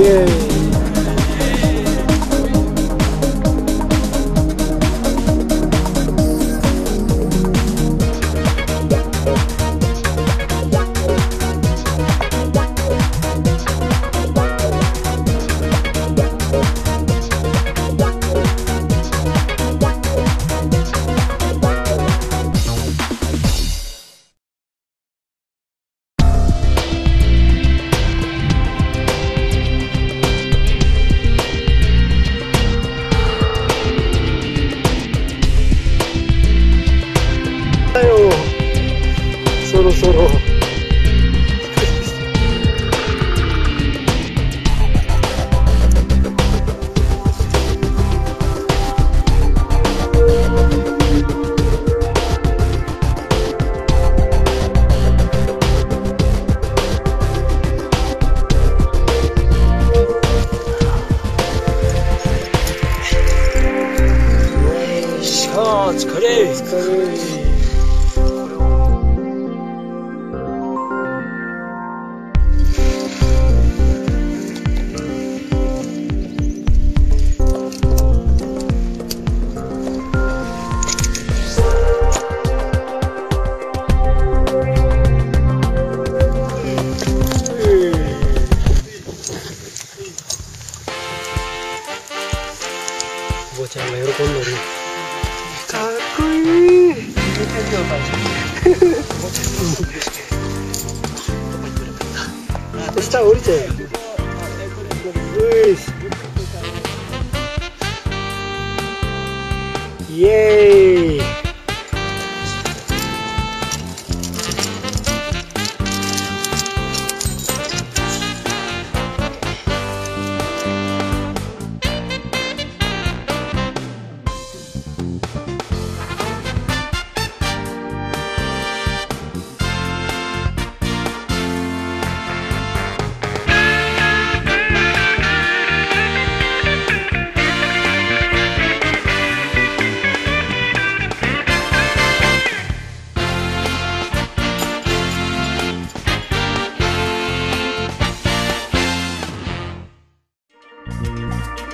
イそろそろ。しゃー疲れ。疲れ喜んでるかっこいい。下降りイエーイ Música